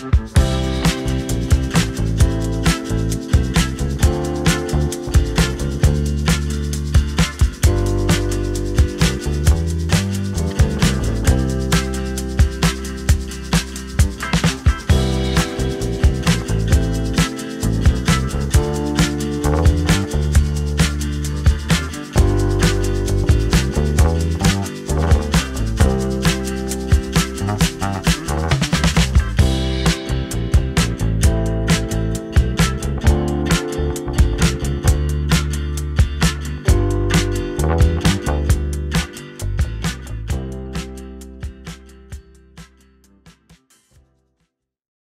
Bye.